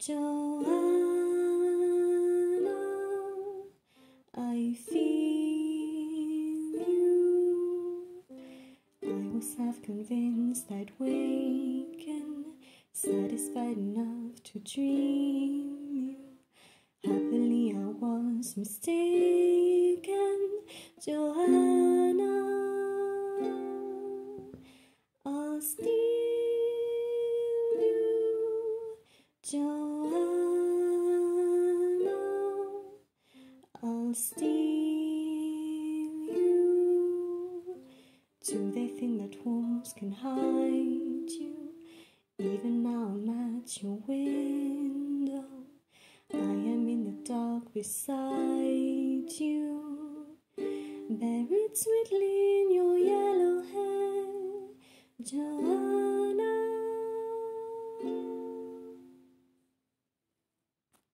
Johanna, I feel you. I was half convinced I'd waken, satisfied enough to dream you. Happily, I was mistaken, Johanna. I'll steal you, Johanna. Steal you. Do they think that walls can hide you? Even now I'm at your window. I am in the dark beside you. Buried sweetly in your yellow hair, Johanna.